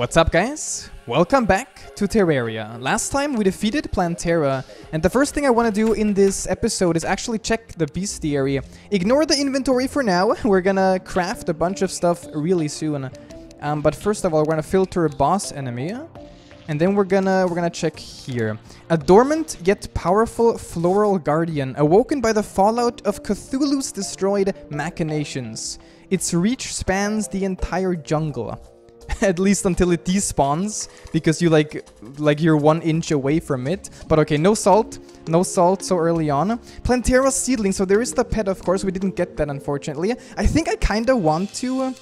What's up guys? Welcome back to Terraria. Last time we defeated Plantera and the first thing I want to do in this episode is actually check the bestiary. Ignore the inventory for now, we're gonna craft a bunch of stuff really soon. Um, but first of all, we're gonna filter a boss enemy. And then we're gonna we're gonna check here. A dormant yet powerful floral guardian awoken by the fallout of Cthulhu's destroyed machinations. Its reach spans the entire jungle. At least until it despawns, because you like like you're one inch away from it. But okay, no salt, no salt so early on. Plantera seedling, so there is the pet, of course. We didn't get that, unfortunately. I think I kind of want to.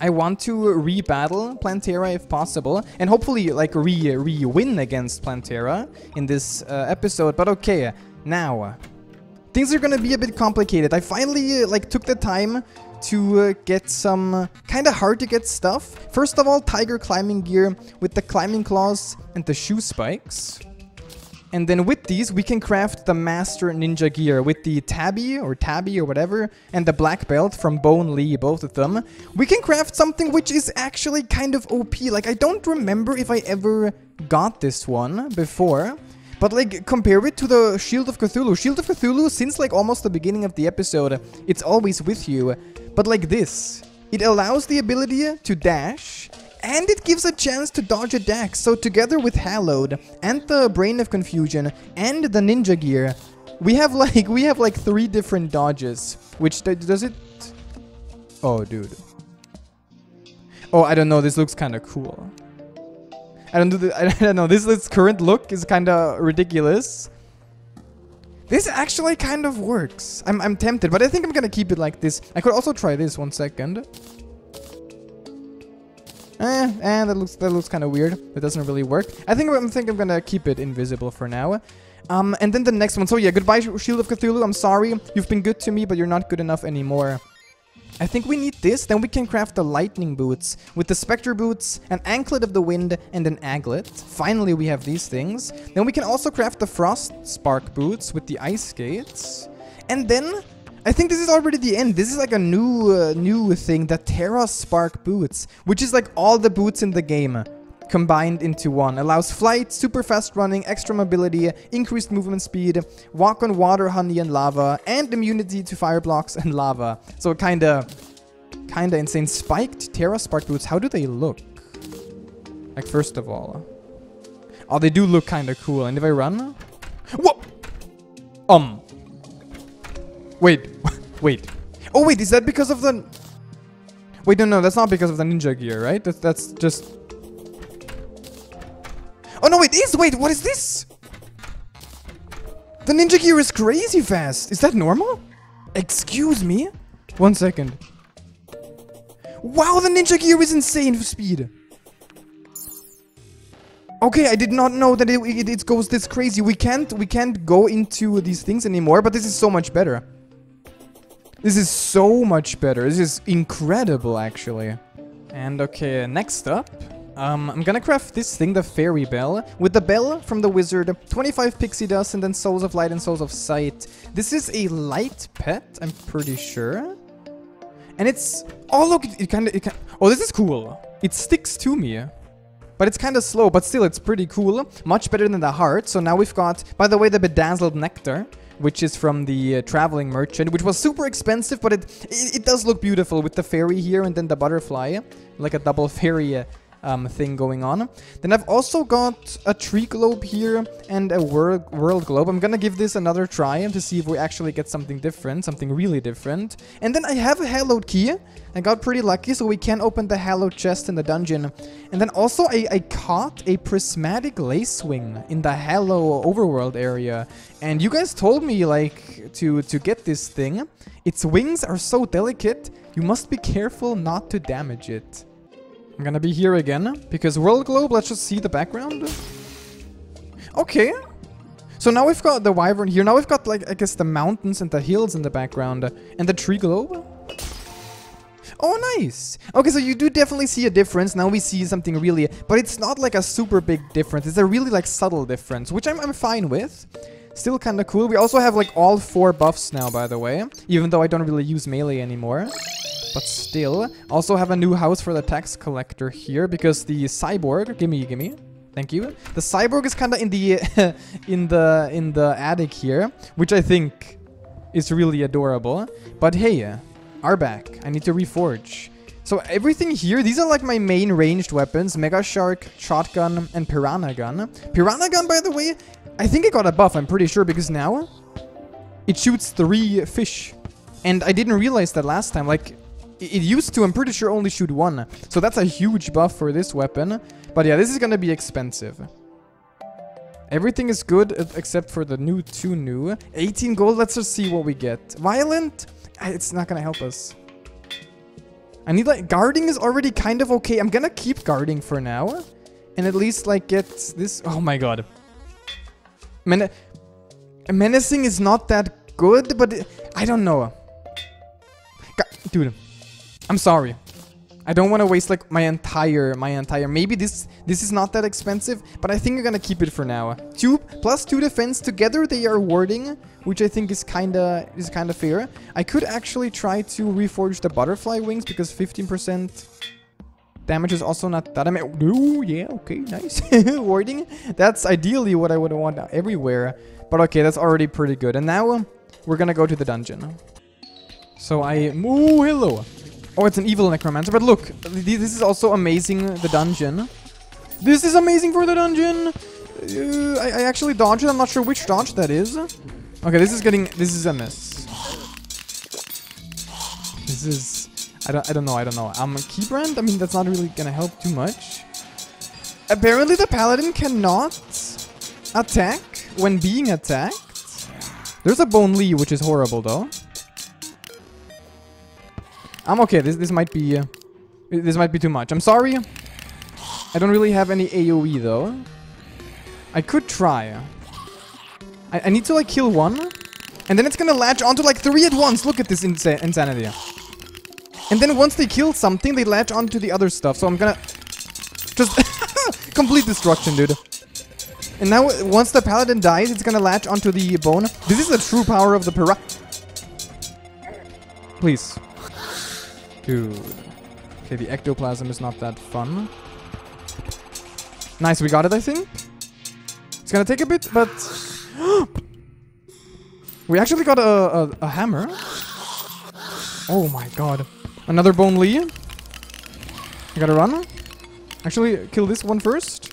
I want to re-battle Plantera if possible, and hopefully like re re-win against Plantera in this uh, episode. But okay, now things are gonna be a bit complicated. I finally uh, like took the time to uh, get some uh, kind of hard to get stuff. First of all, tiger climbing gear with the climbing claws and the shoe spikes. And then with these, we can craft the Master Ninja Gear with the Tabby or Tabby or whatever, and the Black Belt from Bone Lee, both of them. We can craft something which is actually kind of OP. Like, I don't remember if I ever got this one before. But like, compare it to the Shield of Cthulhu. Shield of Cthulhu, since like almost the beginning of the episode, it's always with you. But like this, it allows the ability to dash, and it gives a chance to dodge attacks. So together with Hallowed and the Brain of Confusion and the Ninja Gear, we have like we have like three different dodges. Which does it? Oh, dude. Oh, I don't know. This looks kind of cool. I don't do the, I don't know. This this current look is kind of ridiculous. This actually kind of works. I'm I'm tempted, but I think I'm gonna keep it like this. I could also try this one second. Eh, eh, that looks that looks kind of weird. That doesn't really work. I think I'm think I'm gonna keep it invisible for now. Um, and then the next one. So yeah, goodbye Shield of Cthulhu. I'm sorry, you've been good to me, but you're not good enough anymore. I think we need this, then we can craft the lightning boots with the spectre boots, an anklet of the wind, and an aglet. Finally, we have these things. Then we can also craft the frost spark boots with the ice skates. And then I think this is already the end. This is like a new uh, new thing, the Terra Spark boots, which is like all the boots in the game combined into one. Allows flight, super fast running, extra mobility, increased movement speed, walk on water, honey, and lava, and immunity to fire blocks and lava. So kinda, kinda insane. Spiked Terra Spark boots, how do they look? Like first of all. Oh, they do look kinda cool. And if I run? Whoa! Um, Wait, wait. Oh, wait, is that because of the... Wait, no, no, that's not because of the ninja gear, right? That's, that's just... Wait, what is this? The ninja gear is crazy fast. Is that normal? Excuse me? One second. Wow, the ninja gear is insane for speed. Okay, I did not know that it, it, it goes this crazy. We can't we can't go into these things anymore, but this is so much better. This is so much better. This is incredible, actually. And okay, next up, um, I'm gonna craft this thing, the Fairy Bell, with the bell from the wizard, 25 pixie dust, and then souls of light and souls of sight. This is a light pet, I'm pretty sure. And it's... Oh, look, it, it kind of... It oh, this is cool. It sticks to me. But it's kind of slow, but still, it's pretty cool. Much better than the heart. So now we've got, by the way, the Bedazzled Nectar which is from the uh, Traveling Merchant, which was super expensive, but it, it, it does look beautiful with the fairy here and then the butterfly, like a double fairy uh, um, thing going on. Then I've also got a tree globe here and a world, world globe. I'm gonna give this another try and to see if we actually get something different, something really different. And then I have a hallowed key. I got pretty lucky, so we can open the hallowed chest in the dungeon. And then also I, I caught a prismatic lace lacewing in the Hallow overworld area. And you guys told me like to, to get this thing. Its wings are so delicate, you must be careful not to damage it. I'm gonna be here again, because World Globe, let's just see the background. Okay. So now we've got the Wyvern here. Now we've got, like, I guess the mountains and the hills in the background. Uh, and the tree globe. Oh, nice. Okay, so you do definitely see a difference. Now we see something really... But it's not like a super big difference. It's a really, like, subtle difference, which I'm, I'm fine with. Still kind of cool. We also have, like, all four buffs now, by the way. Even though I don't really use melee anymore. but still. Also have a new house for the tax collector here because the cyborg, gimme, gimme. Thank you. The cyborg is kind of in the in the in the attic here, which I think is really adorable. But hey, are back. I need to reforge. So everything here, these are like my main ranged weapons. Mega Shark, Shotgun, and Piranha Gun. Piranha Gun, by the way, I think it got a buff, I'm pretty sure, because now it shoots three fish. And I didn't realize that last time. Like, it used to, I'm pretty sure, only shoot one. So that's a huge buff for this weapon. But yeah, this is gonna be expensive. Everything is good except for the new two new. 18 gold, let's just see what we get. Violent? Ah, it's not gonna help us. I need like, guarding is already kind of okay. I'm gonna keep guarding for now. And at least like get this, oh my god. Men menacing is not that good, but I don't know. God, dude, I'm sorry. I don't want to waste like my entire, my entire, maybe this this is not that expensive, but I think I'm gonna keep it for now. Two plus two defense together, they are warding, which I think is kinda, is kinda fair. I could actually try to reforge the butterfly wings because 15% damage is also not that. Mean, oh yeah, okay, nice. warding, that's ideally what I would want everywhere. But okay, that's already pretty good. And now we're gonna go to the dungeon. So I, oh hello. Oh, it's an evil necromancer. But look, this is also amazing, the dungeon. This is amazing for the dungeon. Uh, I, I, actually dodged it. I'm not sure which dodge that is. Okay, this is getting... This is a miss. This is... I don't, I don't know, I don't know. Um, Keybrand? I mean, that's not really gonna help too much. Apparently the paladin cannot attack when being attacked. There's a Bone Lee, which is horrible, though. I'm okay. This this might be uh, this might be too much. I'm sorry. I don't really have any AoE though. I could try. I, I need to like kill one, and then it's gonna latch onto like three at once. Look at this insa insanity. And then once they kill something, they latch onto the other stuff. So I'm gonna just complete destruction, dude. And now, once the paladin dies, it's gonna latch onto the bone. This is the true power of the Pira- Please. Dude. Okay, the ectoplasm is not that fun. Nice, we got it, I think. It's gonna take a bit, but... we actually got a, a, a, hammer. Oh my god. Another Bone Lee. I gotta run. Actually, kill this one first.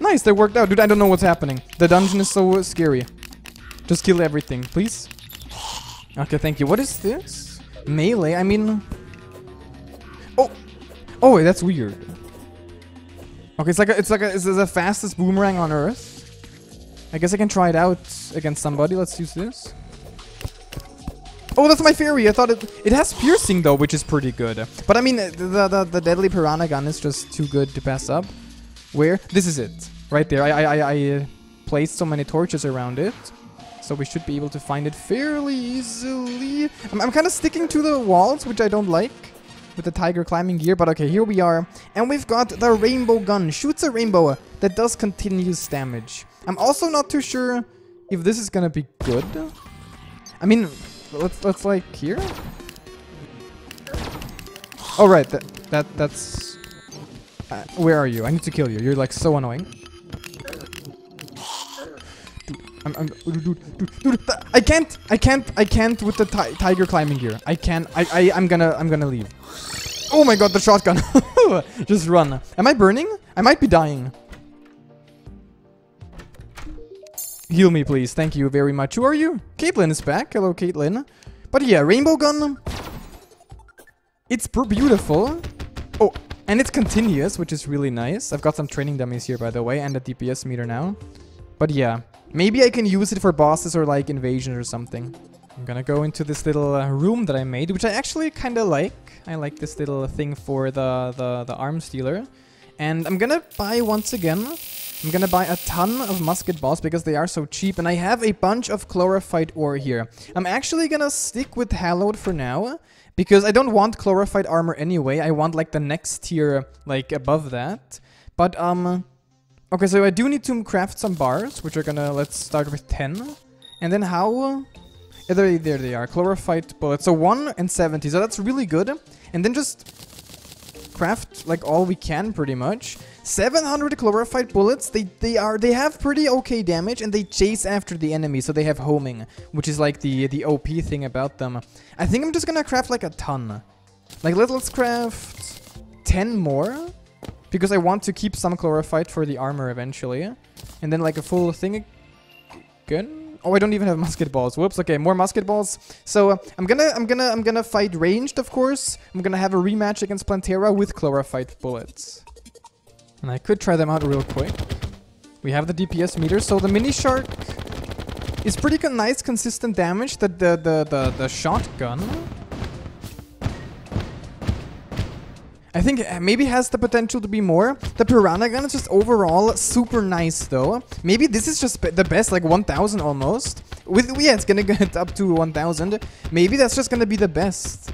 Nice, that worked out. Dude, I don't know what's happening. The dungeon is so scary. Just kill everything, please. Okay, thank you. What is this? Melee? I mean... Oh! Oh, that's weird. Okay, it's like a, it's like a, it's the fastest boomerang on Earth. I guess I can try it out against somebody. Let's use this. Oh, that's my fairy. I thought it it has piercing though, which is pretty good. But I mean, the the, the deadly piranha gun is just too good to pass up. Where? This is it, right there. I I I, uh, placed so many torches around it. So we should be able to find it fairly easily. I'm, I'm kind of sticking to the walls, which I don't like with the tiger climbing gear. But okay, here we are. And we've got the rainbow gun. Shoots a rainbow that does continuous damage. I'm also not too sure if this is gonna be good. I mean, let's let's like here. Oh right, that that that's. Uh, where are you? I need to kill you. You're like so annoying. I'm, I'm, dude, dude, dude, I can't, I can't, I can't with the ti tiger climbing gear. I can't, I, I, I'm gonna, I'm gonna leave. Oh my god, the shotgun. Just run. Am I burning? I might be dying. Heal me, please. Thank you very much. Who are you? Caitlin is back. Hello, Caitlin. But yeah, rainbow gun. It's beautiful. Oh, and it's continuous, which is really nice. I've got some training dummies here, by the way, and a DPS meter now. But yeah, Maybe I can use it for bosses or like invasions or something. I'm gonna go into this little uh, room that I made, which I actually kind of like. I like this little thing for the, the, the arms dealer. And I'm gonna buy once again, I'm gonna buy a ton of musket balls because they are so cheap. And I have a bunch of chlorophyte ore here. I'm actually gonna stick with hallowed for now. Because I don't want chlorophyte armor anyway. I want like the next tier like above that. But um Okay, so I do need to craft some bars, which are gonna, let's start with 10. And then how... Uh, There, there they are. Chlorophyte bullets. So 1 and 70. So that's really good. And then just craft like all we can pretty much. 700 chlorophyte bullets. They they are they have pretty okay damage and they chase after the enemy. So they have homing, which is like the the OP thing about them. I think I'm just gonna craft like a ton. Like let, let's craft 10 more because I want to keep some chlorophyte for the armor eventually. And then like a full thing again. Oh, I don't even have musket balls. Whoops. Okay, more musket balls. So uh, I'm gonna, I'm gonna, I'm gonna fight ranged, of course. I'm gonna have a rematch against Plantera with chlorophyte bullets, and I could try them out real quick. We have the DPS meter, so the mini shark is pretty nice, consistent damage. The the the the, the shotgun. I think uh, maybe has the potential to be more. The Piranha gun is just overall super nice though. Maybe this is just the best, like 1000 almost. With Yeah, it's gonna get up to 1000. Maybe that's just gonna be the best.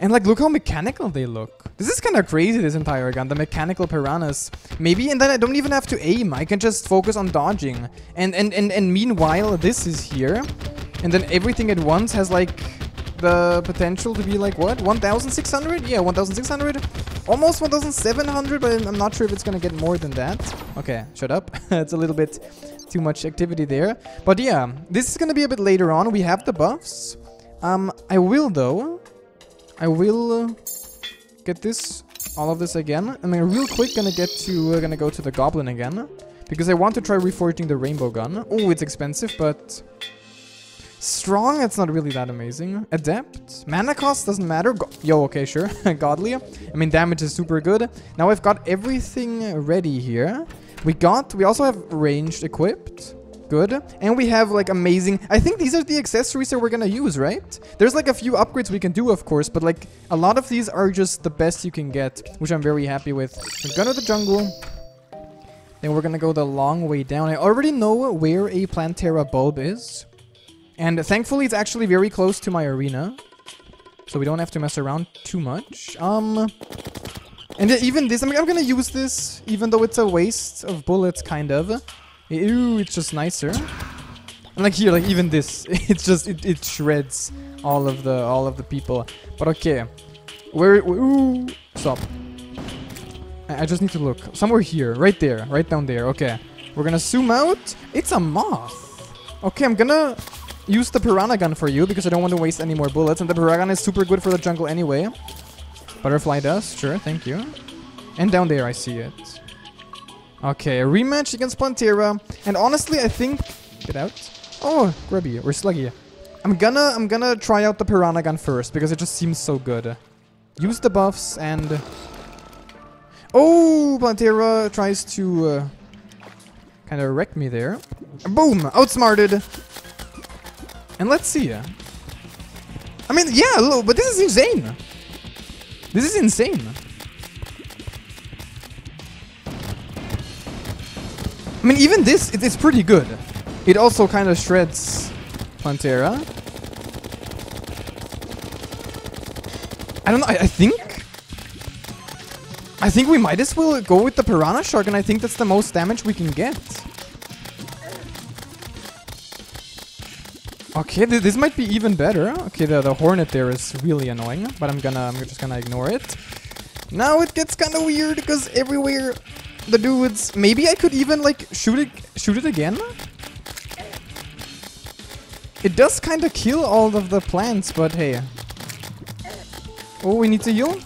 And like, look how mechanical they look. This is kind of crazy, this entire gun, the mechanical piranhas. Maybe, and then I don't even have to aim. I can just focus on dodging. And, and, and, and meanwhile, this is here. And then everything at once has like the potential to be like, what? 1,600? Yeah, 1,600? Almost 1,700, but I'm not sure if it's gonna get more than that. Okay, shut up. it's a little bit too much activity there. But yeah, this is gonna be a bit later on. We have the buffs. Um, I will though. I will uh, get this, all of this again. And mean, real quick, gonna get to, uh, gonna go to the goblin again. Because I want to try reforging the rainbow gun. Oh, it's expensive, but... Strong, it's not really that amazing. Adept, mana cost doesn't matter. Go Yo, okay, sure. Godly. I mean, damage is super good. Now I've got everything ready here. We got, we also have ranged equipped. Good. And we have like amazing, I think these are the accessories that we're gonna use, right? There's like a few upgrades we can do, of course, but like a lot of these are just the best you can get, which I'm very happy with. We're gonna the jungle. Then we're gonna go the long way down. I already know where a Plantera bulb is. And thankfully, it's actually very close to my arena. So we don't have to mess around too much. Um, And even this, I mean, I'm gonna use this, even though it's a waste of bullets, kind of. Ew, it's just nicer. And like here, like even this, it's just, it, it shreds all of the, all of the people. But okay. Where, ooh, stop. I, I just need to look. Somewhere here, right there, right down there, okay. We're gonna zoom out. It's a moth. Okay, I'm gonna use the piranha gun for you because I don't want to waste any more bullets. And the piranha gun is super good for the jungle anyway. Butterfly does, sure, thank you. And down there I see it. Okay, a rematch against Plantera. And honestly, I think... Get out. Oh, Grubby, or Sluggy. I'm gonna, I'm gonna try out the Piranha gun first, because it just seems so good. Use the buffs and... Oh, Plantera tries to... Uh, kind of wreck me there. Boom! Outsmarted! And let's see. I mean, yeah, look, but this is insane. This is insane. I mean, even this, it, it's pretty good. It also kind of shreds Plantera. I don't know, I, I think... I think we might as well go with the Piranha Shark, and I think that's the most damage we can get. Okay, th this might be even better. Okay, the, the Hornet there is really annoying, but I'm gonna, I'm just gonna ignore it. Now it gets kind of weird, because everywhere the dudes... Maybe I could even, like, shoot it, shoot it again? It does kind of kill all of the plants, but hey. Oh, we need to heal?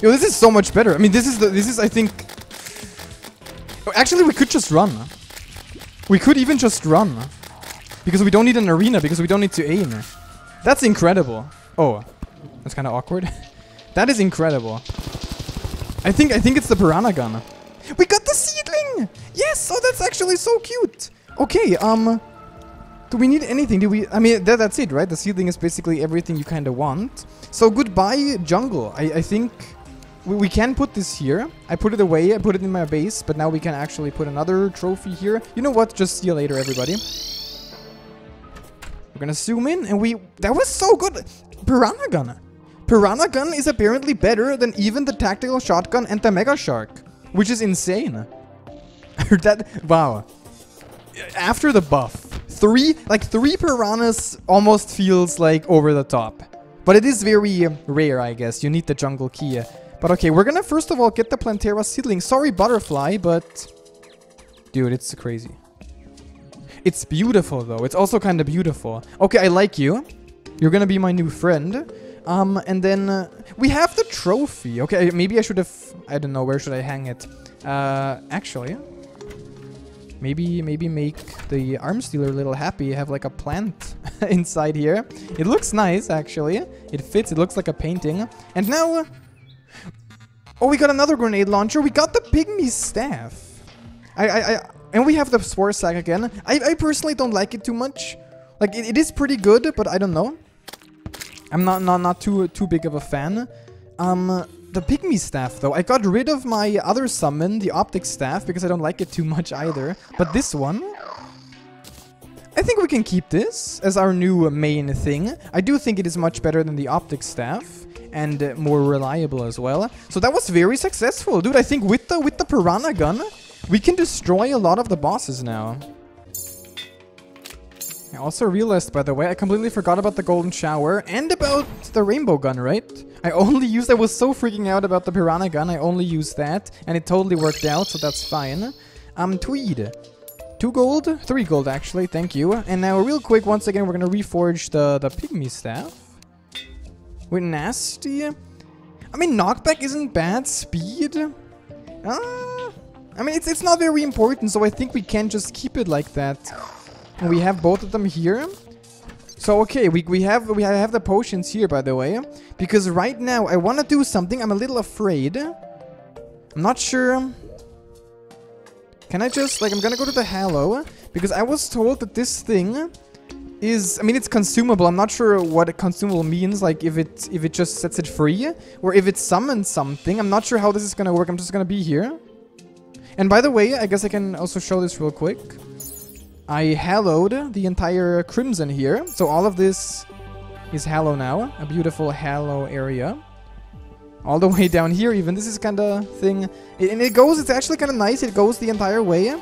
Yo, this is so much better. I mean, this is the, this is, I think... Actually, we could just run. We could even just run. Because we don't need an arena, because we don't need to aim. That's incredible. Oh, that's kind of awkward. that is incredible. I think, I think it's the piranha gun. We got the seedling! Yes! Oh, that's actually so cute! Okay, um... Do we need anything? Do we... I mean, that, that's it, right? The seedling is basically everything you kind of want. So, goodbye, jungle. I, I think... We, we can put this here. I put it away. I put it in my base. But now we can actually put another trophy here. You know what? Just see you later, everybody. We're gonna zoom in and we... That was so good! Piranha Gun! Piranha Gun is apparently better than even the Tactical Shotgun and the Mega Shark. Which is insane. that... Wow. after the buff, three like three piranhas almost feels like over the top. But it is very rare, I guess. You need the jungle key. But okay, we're gonna first of all get the Plantera seedling. Sorry, butterfly, but dude, it's crazy. It's beautiful though. It's also kind of beautiful. Okay, I like you. You're gonna be my new friend. Um, and then uh, we have the trophy. Okay, maybe I should have. I don't know. Where should I hang it? Uh, actually, maybe maybe make the arms dealer a little happy. Have like a plant inside here. It looks nice, actually. It fits. It looks like a painting. And now, oh, we got another grenade launcher. We got the pygmy staff. I, I, I and we have the spore sack again. I, I personally don't like it too much. Like it, it is pretty good, but I don't know. I'm not not not too too big of a fan. Um, the pygmy staff though, I got rid of my other summon, the optic staff, because I don't like it too much either. But this one, I think we can keep this as our new main thing. I do think it is much better than the optic staff and more reliable as well. So that was very successful, dude. I think with the with the piranha gun, we can destroy a lot of the bosses now. I also realized, by the way, I completely forgot about the golden shower and about the rainbow gun, right? I only used, I was so freaking out about the piranha gun, I only used that, and it totally worked out, so that's fine. Um, Tweed. Two gold, three gold actually, thank you. And now real quick, once again, we're gonna reforge the, the pygmy staff. With nasty. I mean, knockback isn't bad, speed. Uh, I mean, it's, it's not very important, so I think we can just keep it like that. We have both of them here. So okay, we, we have we have the potions here by the way. Because right now I want to do something. I'm a little afraid. I'm not sure. Can I just like I'm gonna go to the Hallow because I was told that this thing is I mean it's consumable. I'm not sure what consumable means, like if it if it just sets it free or if it summons something. I'm not sure how this is gonna work. I'm just gonna be here. And by the way, I guess I can also show this real quick. I hallowed the entire crimson here. So all of this is hallow now. A beautiful hallow area. All the way down here even. This is kind of thing. and it goes, it's actually kind of nice. It goes the entire way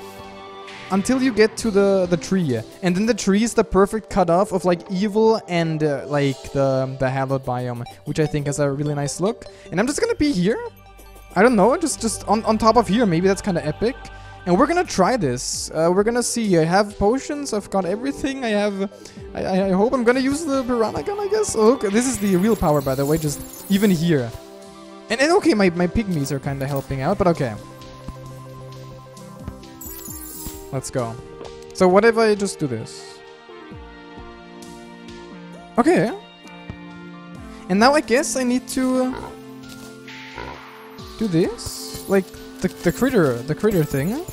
until you get to the, the tree. And then the tree is the perfect cutoff of like evil and uh, like the, the hallowed biome. Which I think has a really nice look. And I'm just gonna be here. I don't know, just, just on, on top of here. Maybe that's kind of epic. And we're gonna try this. Uh, we're gonna see. I have potions. I've got everything. I have... I, I hope I'm gonna use the piranha gun, I guess. Oh, okay. This is the real power, by the way. Just even here. And, and okay, my, my pygmies are kind of helping out, but okay. Let's go. So what if I just do this? Okay. And now I guess I need to... Do this? Like, the, the critter, the critter thing.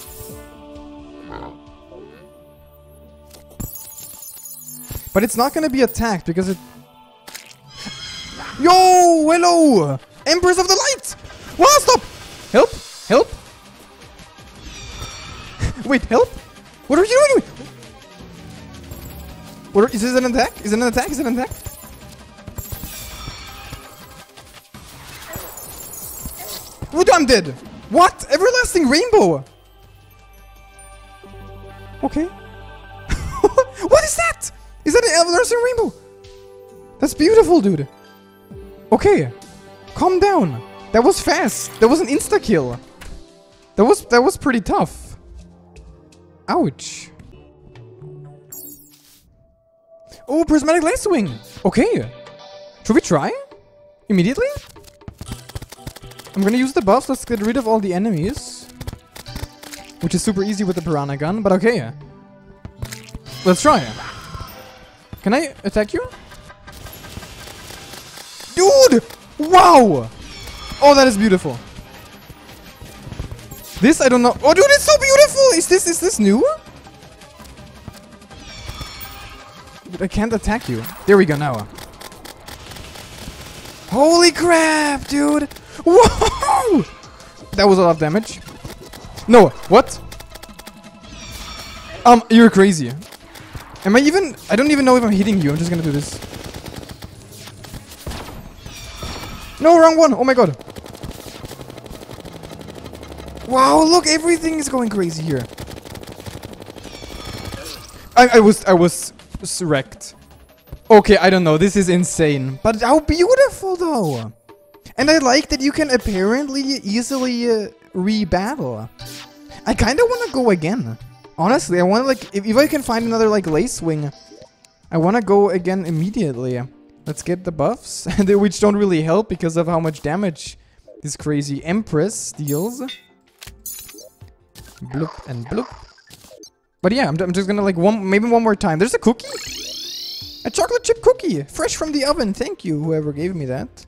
But it's not gonna be attacked because it... Yo! Hello! Empress of the Light! Wow, stop! Help! Help! Wait, help? What are you doing? What are, is this an attack? Is it an attack? Is it an attack? What I'm dead! What? Everlasting Rainbow! Okay. what is that? Is that an Everlasting Rainbow? That's beautiful, dude. Okay. Calm down. That was fast. That was an insta-kill. That was that was pretty tough. Ouch. Oh, prismatic lacewing. Okay. Should we try? Immediately? I'm gonna use the buffs. Let's get rid of all the enemies. Which is super easy with the piranha gun, but okay. Let's try. Can I attack you? Dude! Wow! Oh, that is beautiful. This, I don't know. Oh, dude, it's so beautiful! Is this, is this new? Dude, I can't attack you. There we go, now. Holy crap, dude! Whoa! That was a lot of damage. No, what? Um, you're crazy. Am I even... I don't even know if I'm hitting you. I'm just gonna do this. No, wrong one. Oh my god. Wow, look, everything is going crazy here. I, I was I was wrecked. Okay, I don't know. This is insane. But how beautiful though. And I like that you can apparently easily uh, rebattle. I kind of want to go again. Honestly, I want to like if, if I can find another like lace wing, I want to go again immediately. Let's get the buffs, which don't really help because of how much damage this crazy Empress deals. Bloop and bloop. But yeah, I'm, I'm just gonna like one, maybe one more time. There's a cookie? A chocolate chip cookie, fresh from the oven. Thank you, whoever gave me that.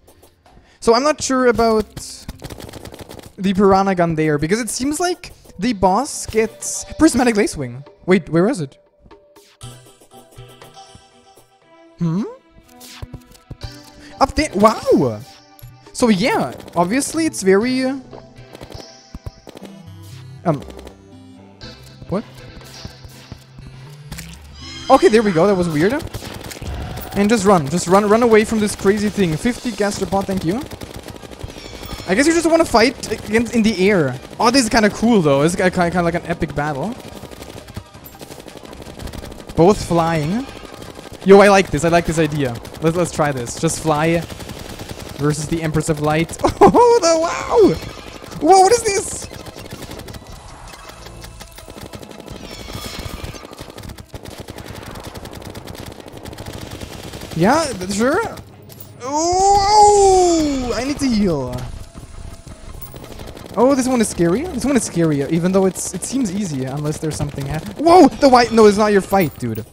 So I'm not sure about the Piranha gun there, because it seems like the boss gets prismatic lace wing. Wait, where is it? Hmm? Up there? Wow! So yeah, obviously it's very... Um... What? Okay, there we go. That was weird. And just run. Just run run away from this crazy thing. 50 gastropod, thank you. I guess you just want to fight against in the air. Oh, this is kind of cool though. It's kind of like an epic battle. Both flying. Yo, I like this. I like this idea. Let's let's try this. Just fly versus the Empress of Light. Oh, the wow! Whoa, what is this? Yeah, sure. Oh, I need to heal. Oh, this one is scary. This one is scary, even though it's it seems easy unless there's something. Whoa, the white. No, it's not your fight, dude.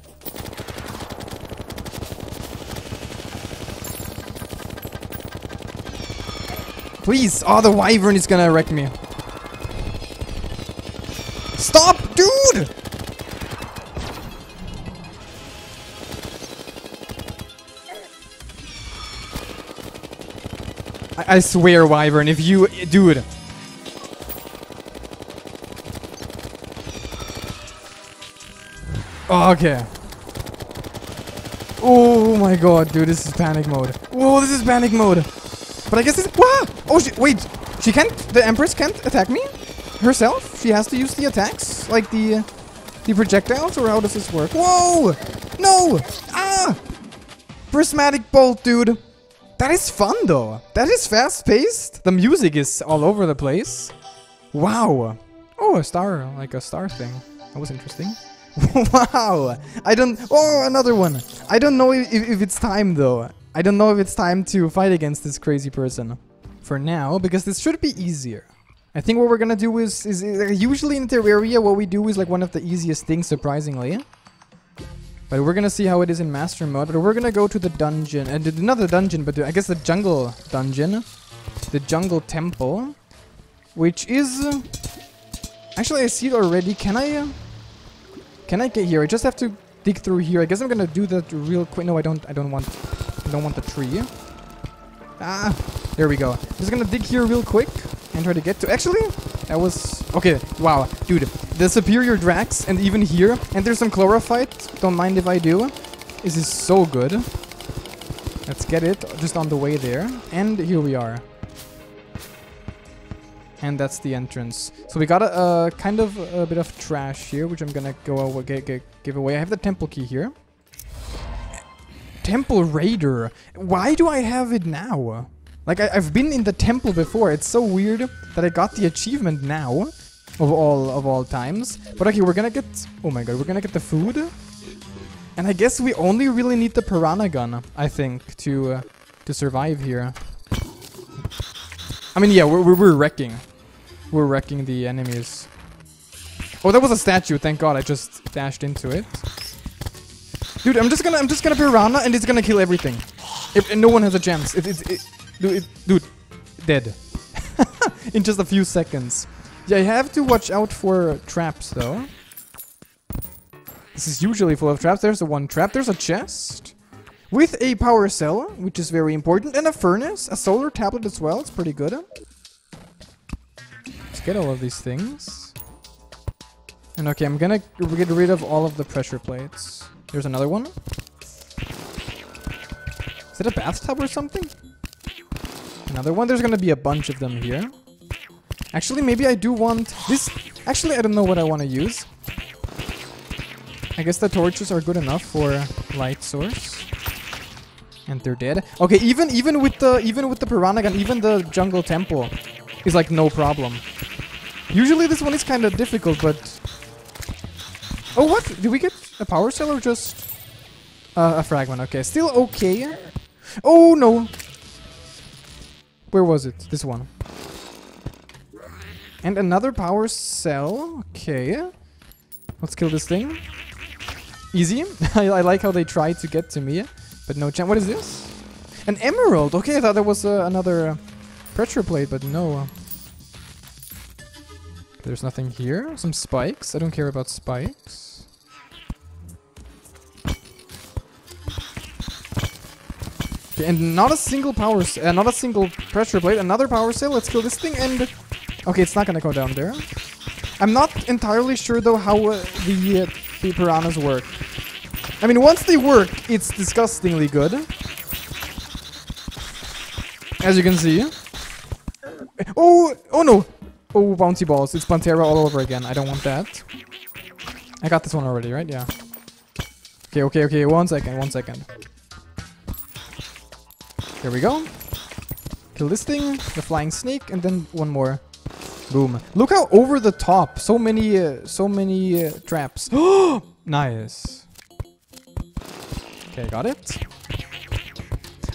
Please. Oh, the wyvern is gonna wreck me. Stop, I, swear, wyvern, if you... Dude. Oh, okay. Oh my god, dude, this is panic mode. Whoa, this is panic mode. But I guess this. Wow! Oh, she, wait. She can't. The Empress can't attack me herself. She has to use the attacks, like the the projectiles, or how does this work? Whoa! No! Ah! Prismatic bolt, dude. That is fun though. That is fast paced. The music is all over the place. Wow. Oh, a star, like a star thing. That was interesting. wow. I don't. Oh, another one. I don't know if, if it's time though. I don't know if it's time to fight against this crazy person for now, because this should be easier. I think what we're gonna do is, is, is uh, usually in Terraria, what we do is like one of the easiest things, surprisingly. But we're gonna see how it is in Master Mode. But we're gonna go to the dungeon, and uh, another dungeon, but I guess the jungle dungeon, the jungle temple, which is actually I see it already. Can I? Can I get here? I just have to dig through here. I guess I'm gonna do that real quick. No, I don't. I don't want. I don't want the tree. Ah, there we go. Just gonna dig here real quick and try to get to. Actually, that was okay. Wow, dude, the superior Drax, and even here, and there's some chlorophyte. Don't mind if I do. This is so good. Let's get it just on the way there, and here we are. And that's the entrance. So we got a, kind of a bit of trash here, which I'm gonna go get, get, give away. I have the temple key here. Temple Raider. Why do I have it now? Like, I, have been in the temple before. It's so weird that I got the achievement now. Of all of all times. But okay, we're gonna get... Oh my god, we're gonna get the food. And I guess we only really need the Piranha Gun, I think, to uh, to survive here. I mean, yeah, we're, we're, we're wrecking. We're wrecking the enemies. Oh, that was a statue. Thank God I just dashed into it. Dude, I'm just gonna, I'm just gonna piranha and it's gonna kill everything. If, no one has a chance. It, it, it, dude, dude, dead. In just a few seconds. Yeah, you have to watch out for traps though. This is usually full of traps. There's a one trap. There's a chest. With a power cell, which is very important. And a furnace. A solar tablet as well. It's pretty good. Let's get all of these things. And okay, I'm gonna get rid of all of the pressure plates. There's another one. Is it a bathtub or something? Another one. There's gonna be a bunch of them here. Actually, maybe I do want this. Actually, I don't know what I want to use. I guess the torches are good enough for light source. And they're dead. Okay, even even with the even with the piranha gun, even the jungle temple is like no problem. Usually this one is kind of difficult, but oh what? Did we get a power cell or just uh, a fragment? Okay, still okay. Oh no! Where was it? This one. And another power cell. Okay. Let's kill this thing. Easy. I, I, like how they try to get to me, but no chance. What is this? An emerald. Okay, I thought there was uh, another uh, pressure plate, but no. There's nothing here. Some spikes. I don't care about spikes. Okay, and not a single power, uh, not a single pressure plate. Another power cell. Let's kill this thing and Okay, it's not gonna go down there. I'm not entirely sure though how uh, the, uh, the piranhas work. I mean, once they work, it's disgustingly good. As you can see. Oh! Oh no! Oh, bouncy balls. It's Plantera all over again. I don't want that. I got this one already, right? Yeah. Okay, okay, okay. One second, one second. Here we go. Kill this thing, the flying snake, and then one more. Boom. Look how over the top. So many, uh, so many uh, traps. nice. Okay, got it.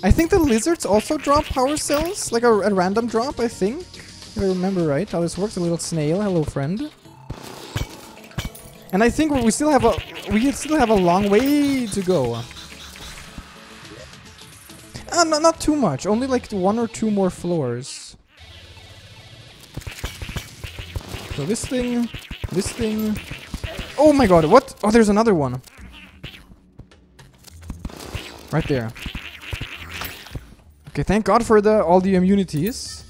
I think the lizards also drop power cells, like a, a random drop, I think. If I remember right how this works. A little snail, hello friend. And I think we still have a we still have a long way to go. Uh, no, not too much. Only like one or two more floors. So this thing, this thing. Oh my god, what? Oh, there's another one. Right there. Okay, thank god for the all the immunities.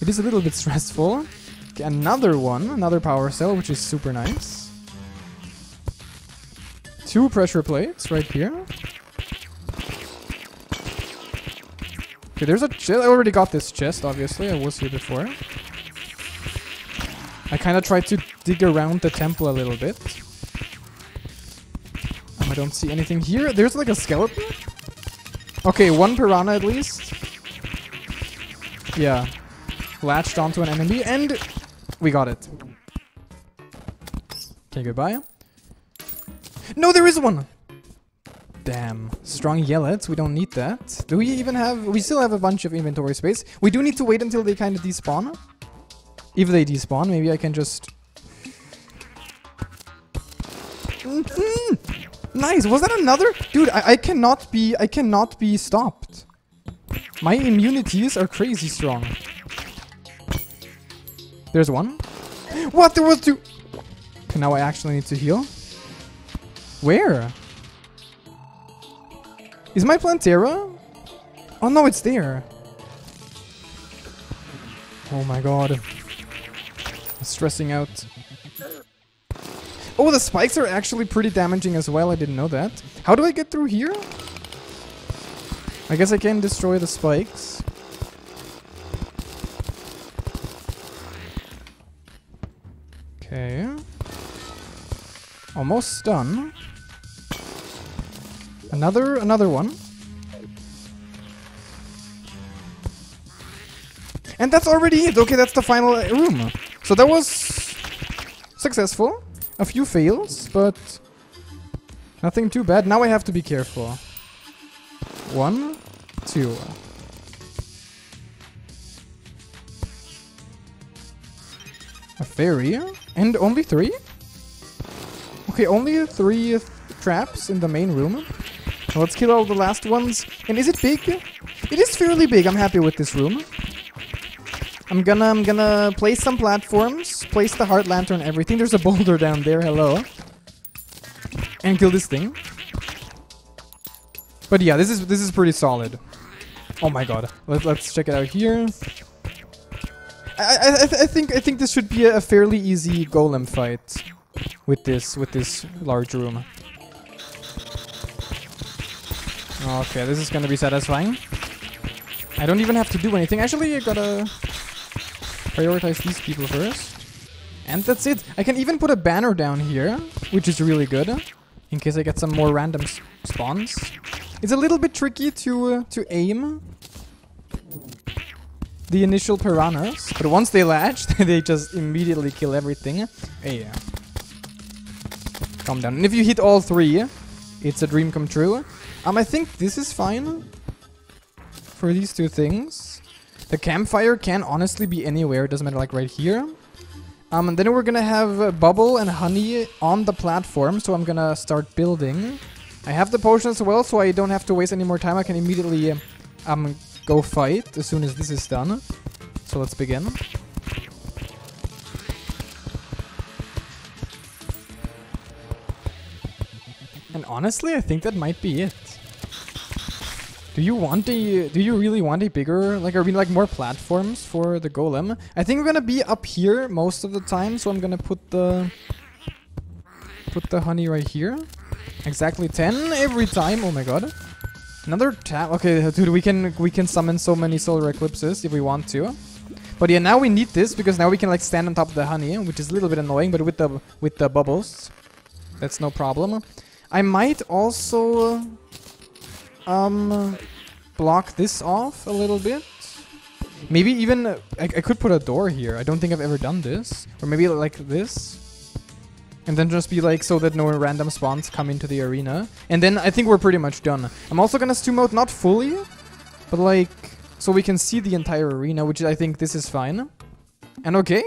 It is a little bit stressful. Okay, another one, another power cell, which is super nice. Two pressure plates right here. Okay, there's a chest. I already got this chest, obviously. I was here before. I kind of tried to dig around the temple a little bit. Um, I don't see anything here. There's like a skeleton? Okay, one piranha at least. Yeah. Latched onto an enemy, and we got it. Okay, goodbye. No, there is one! Damn. Strong yellets, we don't need that. Do we even have... We still have a bunch of inventory space. We do need to wait until they kind of despawn. If they despawn, maybe I can just... Mm -hmm. Nice! Was that another? Dude, I, I cannot be... I cannot be stopped. My immunities are crazy strong. There's one. What? There was two... Now I actually need to heal. Where? Is my Plantera? Oh no, it's there. Oh my god. I'm stressing out. Oh, the spikes are actually pretty damaging as well. I didn't know that. How do I get through here? I guess I can destroy the spikes. Okay. Almost done. Another, another one. And that's already it. Okay, that's the final uh, room. So that was successful. A few fails, but nothing too bad. Now I have to be careful. One, two. A fairy. And only three? Okay, only three traps in the main room. Let's kill all the last ones. And is it big? It is fairly big. I'm happy with this room. I'm gonna I'm gonna place some platforms, place the heart lantern, everything. There's a boulder down there. Hello. And kill this thing. But yeah, this is this is pretty solid. Oh my god. Let, let's check it out here. I, I, I think I think this should be a fairly easy golem fight with this with this large room. Okay, this is gonna be satisfying. I don't even have to do anything. Actually, I gotta prioritize these people first. And that's it. I can even put a banner down here, which is really good, in case I get some more random spawns. It's a little bit tricky to uh, to aim the initial piranhas, but once they latch, they just immediately kill everything. Hey, yeah. Calm down. And if you hit all three, it's a dream come true. Um, I think this is fine for these two things. The campfire can honestly be anywhere. It doesn't matter, like right here. Um, and then we're gonna have uh, bubble and honey on the platform, so I'm gonna start building. I have the potion as well, so I don't have to waste any more time. I can immediately um go fight as soon as this is done. So let's begin. And honestly, I think that might be it. Do you want a, do you really want a bigger, like, are we like more platforms for the golem? I think we're gonna be up here most of the time, so I'm gonna put the, put the honey right here. Exactly 10 every time, oh my god. Another tap, okay, dude, we can, we can summon so many solar eclipses if we want to. But yeah, now we need this, because now we can like stand on top of the honey, which is a little bit annoying, but with the, with the bubbles, that's no problem. I might also um, block this off a little bit. Maybe even, I, I, could put a door here. I don't think I've ever done this. Or maybe like this. And then just be like, so that no random spawns come into the arena. And then I think we're pretty much done. I'm also gonna stu mode, not fully, but like, so we can see the entire arena, which I think this is fine. And okay.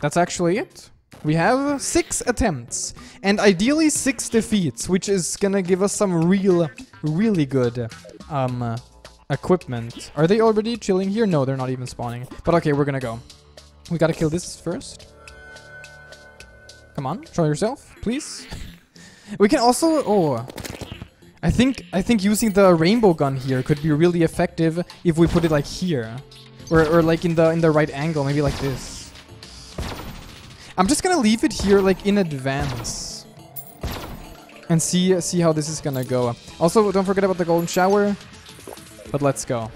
That's actually it. We have six attempts and ideally six defeats, which is gonna give us some real, really good um, equipment. Are they already chilling here? No, they're not even spawning. But okay, we're gonna go. We gotta kill this first. Come on, show yourself, please. we can also... Oh, I think I think using the rainbow gun here could be really effective if we put it like here, or, or like in the in the right angle, maybe like this. I'm just gonna leave it here like in advance. And see see how this is gonna go. Also, don't forget about the golden shower. But let's go.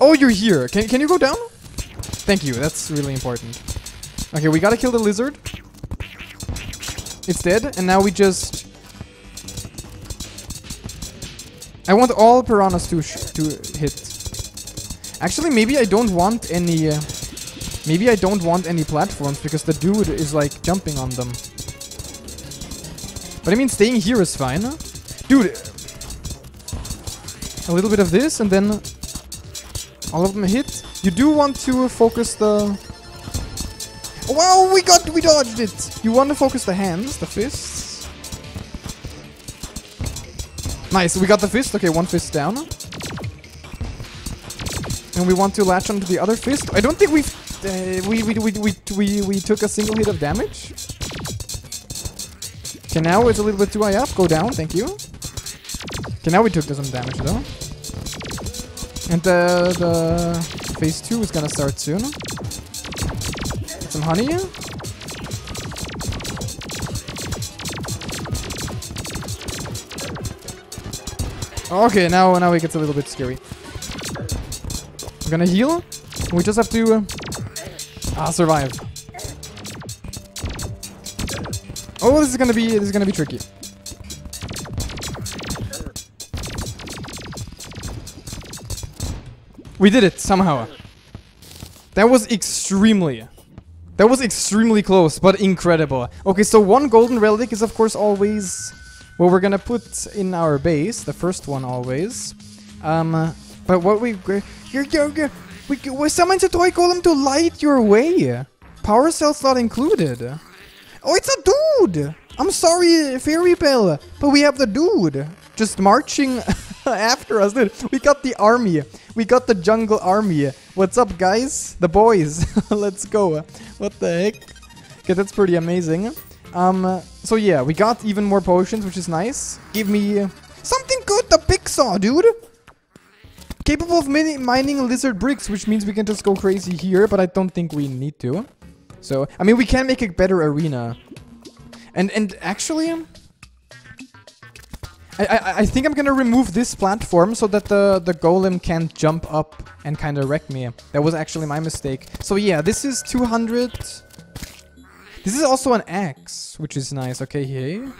Oh, you're here. Can, can you go down? Thank you. That's really important. Okay, we gotta kill the lizard. It's dead. And now we just... I want all piranhas to, to hit. Actually, maybe I don't want any... Uh, Maybe I don't want any platforms because the dude is like jumping on them. But I mean, staying here is fine. Dude, a little bit of this and then all of them hit. You do want to focus the... Wow, we got, we dodged it! You want to focus the hands, the fists. Nice, we got the fist. Okay, one fist down. And we want to latch onto the other fist. I don't think we've uh, we, we, we, we, we, we took a single hit of damage. Okay, now it's a little bit too high up. Go down, thank you. Okay, now we took some damage though. And the, the phase 2 is gonna start soon. Get some honey. Okay, now now it gets a little bit scary. We're gonna heal. We just have to uh, Ah, survive. Oh, this is gonna be this is gonna be tricky. We did it somehow. That was extremely that was extremely close, but incredible. Okay, so one golden relic is of course always what we're gonna put in our base. The first one always. Um, but what we you're, you're, you're we, we summoned a toy golem to light your way. Power cells not included. Oh, it's a dude! I'm sorry, Fairy Bell, but we have the dude just marching after us. Dude, we got the army. We got the jungle army. What's up, guys? The boys. Let's go. What the heck? Okay, that's pretty amazing. Um, so yeah, we got even more potions, which is nice. Give me something good, the Picksaw, dude. Capable of mining lizard bricks, which means we can just go crazy here, but I don't think we need to. So, I mean, we can make a better arena. And and actually, I, I, I think I'm gonna remove this platform so that the, the golem can't jump up and kind of wreck me. That was actually my mistake. So yeah, this is 200. This is also an axe, which is nice. Okay, here.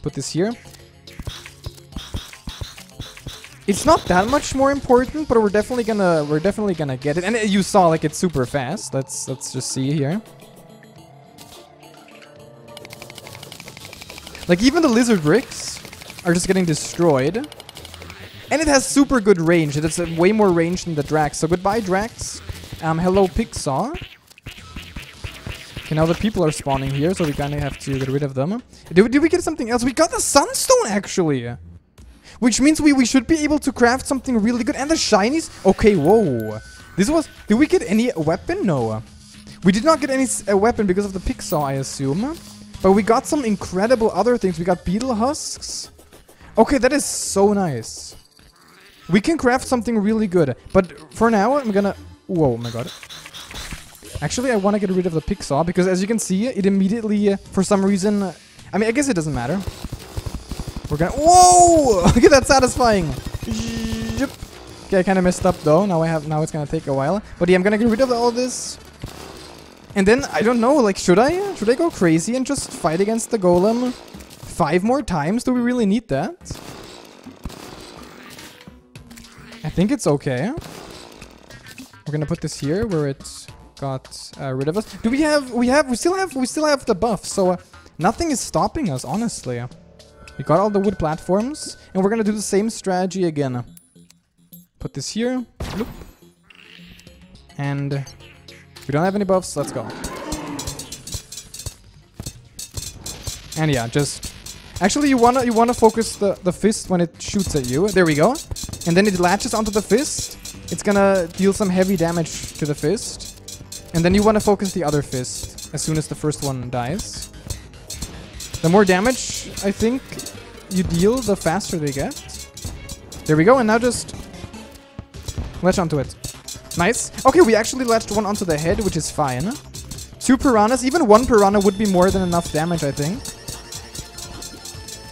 Put this here. It's not that much more important, but we're definitely gonna we're definitely gonna get it. And you saw like it's super fast. Let's let's just see here. Like even the lizard bricks are just getting destroyed. And it has super good range. It has way more range than the Drax. So goodbye Drax. Um, hello Picksaw. Okay, now the people are spawning here, so we kind of have to get rid of them. Did, did we get something else? We got the Sunstone, actually! Which means we, we should be able to craft something really good. And the shinies? Okay, whoa. This was... Did we get any weapon? No. We did not get any uh, weapon because of the Picksaw, I assume. But we got some incredible other things. We got beetle husks. Okay, that is so nice. We can craft something really good. But for now, I'm gonna... Whoa, my god. Actually, I want to get rid of the Picksaw because as you can see, it immediately, uh, for some reason... I mean, I guess it doesn't matter. We're gonna... Whoa! Look at that satisfying! Okay, I kind of messed up though. Now I have... Now it's gonna take a while. But yeah, I'm gonna get rid of all this. And then, I don't know, like, should I? Should I go crazy and just fight against the golem five more times? Do we really need that? I think it's okay. We're gonna put this here where it got uh, rid of us. Do we have, we have, we still have, we still have the buff, so uh, nothing is stopping us, honestly. We got all the wood platforms, and we're gonna do the same strategy again. Put this here. And we don't have any buffs. Let's go. And yeah, just... Actually, you wanna you wanna focus the, the fist when it shoots at you. There we go. And then it latches onto the fist. It's gonna deal some heavy damage to the fist. And then you wanna focus the other fist as soon as the first one dies. The more damage, I think, you deal, the faster they get. There we go, and now just latch onto it. Nice. Okay, we actually latched one onto the head, which is fine. Two piranhas. Even one piranha would be more than enough damage, I think.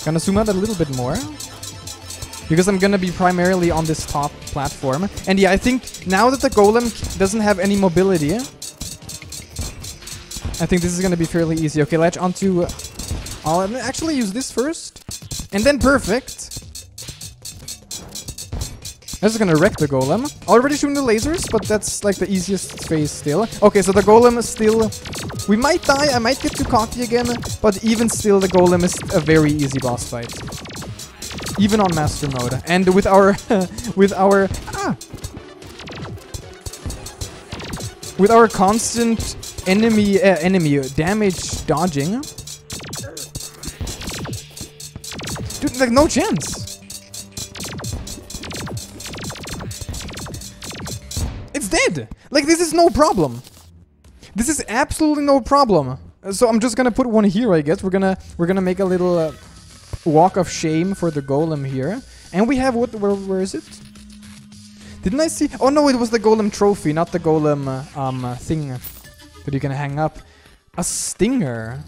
Gonna zoom out a little bit more. Because I'm gonna be primarily on this top platform. And yeah, I think now that the golem doesn't have any mobility, I think this is gonna be fairly easy. Okay, latch onto... I'll actually use this first. And then perfect. This is gonna wreck the golem. Already shooting the lasers, but that's like the easiest phase still. Okay, so the golem is still... We might die, I might get too cocky again, but even still the golem is a very easy boss fight. Even on master mode. And with our... with our... Ah! With our constant enemy uh, enemy damage dodging. Dude, like no chance. It's dead. Like, this is no problem. This is absolutely no problem. So I'm just gonna put one here, I guess. We're gonna we're gonna make a little uh, walk of shame for the golem here. And we have what? Where, where is it? Didn't I see? Oh no, it was the golem trophy, not the golem uh, um uh, thing that you can hang up. A stinger.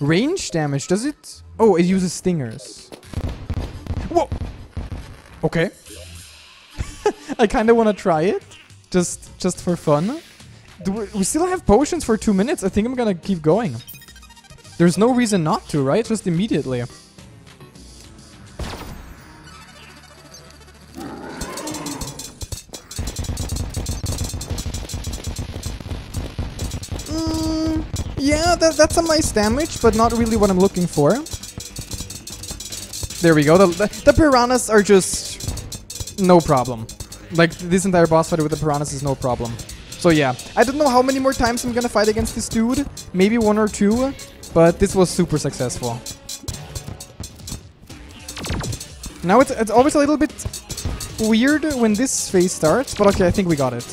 Range damage, does it? Oh, it uses stingers. Whoa. Okay. I kind of want to try it. Just, just for fun. Do we, we still have potions for two minutes. I think I'm gonna keep going. There's no reason not to, right? Just immediately. Mm, yeah, that, that's a nice damage, but not really what I'm looking for. There we go. The, the, the piranhas are just no problem. Like, this entire boss fight with the piranhas is no problem. So yeah, I don't know how many more times I'm gonna fight against this dude. Maybe one or two, but this was super successful. Now it's, it's always a little bit weird when this phase starts, but okay, I think we got it.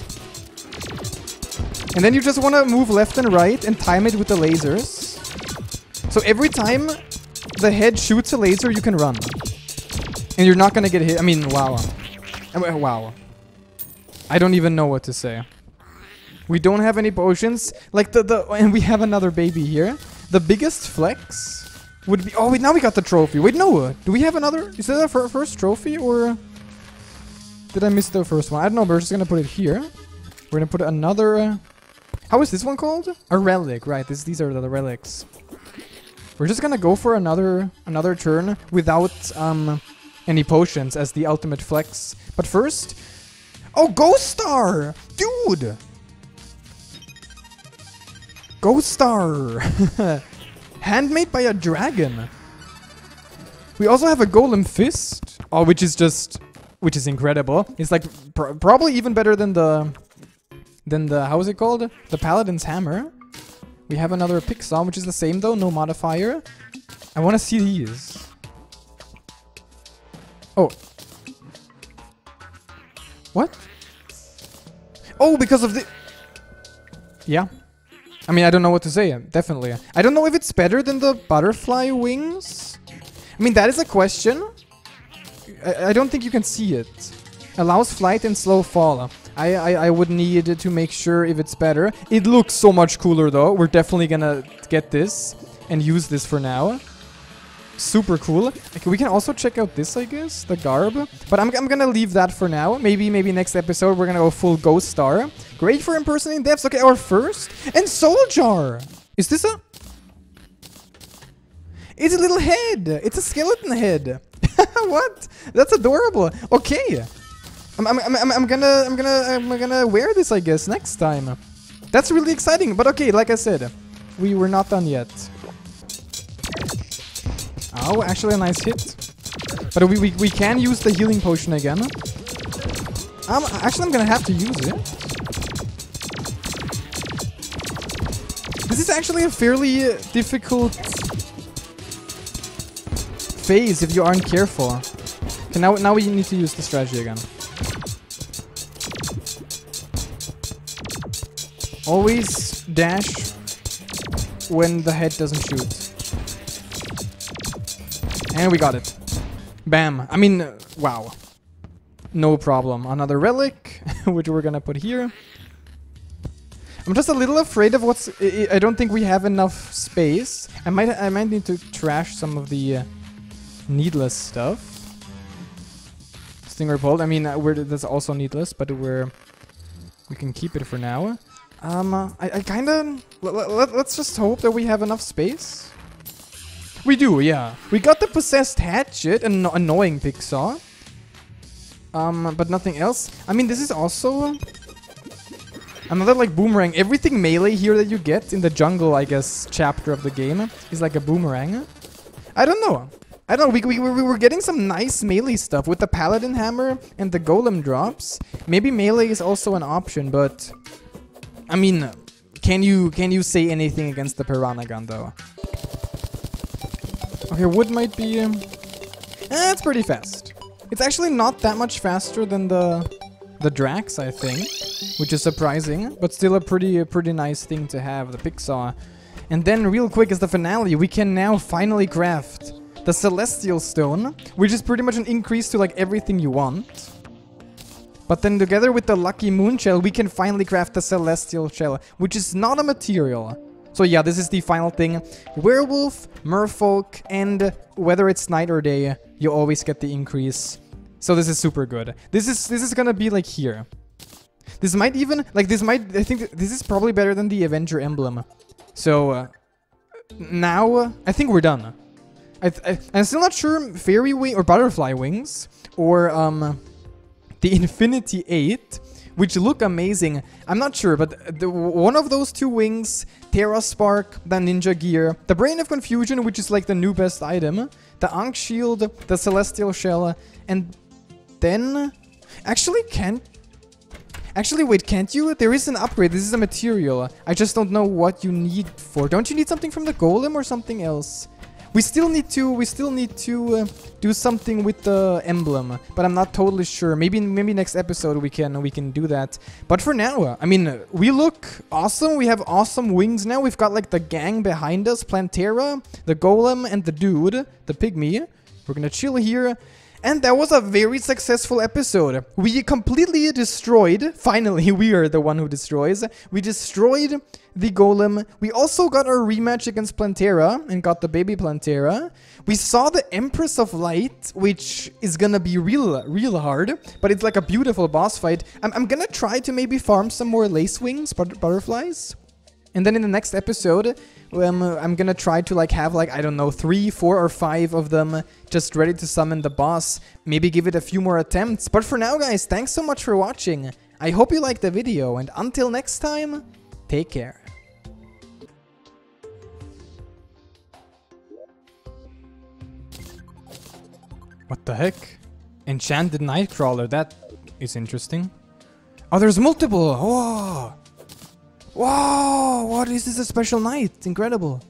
And then you just want to move left and right and time it with the lasers. So every time the head shoots a laser, you can run. And you're not to get hit. I mean, wow. Wow. I don't even know what to say. We don't have any potions. Like the, the and we have another baby here. The biggest flex would be... Oh, wait, now we got the trophy. Wait, no. Do we have another... Is that our first trophy, or... Did I miss the first one? I don't know, we're just gonna put it here. We're gonna put another... Uh, how is this one called? A relic, right. This, these are the relics. We're just gonna go for another another turn without um any potions as the ultimate flex. But first... Oh, Ghostar! Dude! Ghostar! Handmade by a dragon. We also have a Golem Fist. Oh, which is just... Which is incredible. It's like pr probably even better than the... Than the... How is it called? The Paladin's Hammer. We have another Picksaw, which is the same though, no modifier. I want to see these. Oh. What? Oh, because of the... Yeah. I mean, I don't know what to say, definitely. I don't know if it's better than the butterfly wings. I mean, that is a question. I, I don't think you can see it. Allows flight and slow fall. I, I, I would need to make sure if it's better. It looks so much cooler though. We're definitely gonna get this and use this for now. Super cool. Okay, we can also check out this, I guess, the garb. But I'm, I'm gonna leave that for now. Maybe maybe next episode we're gonna go full Ghostar. Great for impersonating devs. Okay, our first. And Soul Jar. Is this a... It's a little head. It's a skeleton head. what? That's adorable. Okay. I'm, I'm, I'm, I'm gonna I'm gonna I'm gonna wear this I guess next time. That's really exciting. But okay, like I said, we were not done yet. Oh, actually a nice hit. But we, we, we can use the healing potion again. Um, actually, I'm gonna have to use it. This is actually a fairly difficult phase if you aren't careful. Okay, now, now we need to use the strategy again. Always dash when the head doesn't shoot. And we got it. Bam. I mean, uh, wow. No problem. Another relic, which we're gonna put here. I'm just a little afraid of what's... I, I don't think we have enough space. I might I might need to trash some of the uh, needless stuff. Stynger Bolt. I mean, uh, that's also needless, but we're... We can keep it for now. Um, uh, I, I kind of... Let, let's just hope that we have enough space. We do, yeah. We got the possessed hatchet, an annoying Picksaw. Um, but nothing else. I mean, this is also another like boomerang. Everything melee here that you get in the jungle, I guess, chapter of the game is like a boomerang. I don't know. I don't know. We, we, we were getting some nice melee stuff with the paladin hammer and the golem drops. Maybe melee is also an option, but I mean, can you can you say anything against the piranha gun though? Okay, wood might be... Um, eh, it's pretty fast. It's actually not that much faster than the the Drax, I think, which is surprising, but still a pretty a pretty nice thing to have, the Picksaw. And then real quick as the finale, we can now finally craft the Celestial Stone, which is pretty much an increase to like everything you want. But then together with the Lucky Moon Shell, we can finally craft the Celestial Shell, which is not a material. So yeah, this is the final thing. Werewolf, Merfolk, and whether it's night or day, you always get the increase. So this is super good. This is this is gonna be like here. This might even like this might I think this is probably better than the Avenger emblem. So uh, now uh, I think we're done. I, I I'm still not sure fairy wing or butterfly wings or um the Infinity 8 which look amazing. I'm not sure, but the, one of those two wings, Terra Spark, the Ninja Gear, the Brain of Confusion, which is like the new best item, the Ankh Shield, the Celestial Shell, and then... Actually, can't... Actually, wait, can't you? There is an upgrade. This is a material. I just don't know what you need for. Don't you need something from the Golem or something else? We still need to we still need to uh, do something with the emblem, but I'm not totally sure. Maybe maybe next episode we can we can do that. But for now, uh, I mean, we look awesome. We have awesome wings now. We've got like the gang behind us, Plantera, the golem, and the dude, the pygmy. We're gonna chill here. And that was a very successful episode. We completely destroyed, finally we are the one who destroys, we destroyed the golem. We also got our rematch against Plantera and got the baby Plantera. We saw the Empress of Light, which is gonna be real, real hard, but it's like a beautiful boss fight. I'm, I'm gonna try to maybe farm some more lacewings, but butterflies. And then in the next episode, um, I'm gonna try to like have like, I don't know, three, four or five of them just ready to summon the boss. Maybe give it a few more attempts. But for now guys, thanks so much for watching. I hope you liked the video and until next time, take care. What the heck? Enchanted Nightcrawler, that is interesting. Oh, there's multiple! Whoa! Whoa! What is this a special night? Incredible.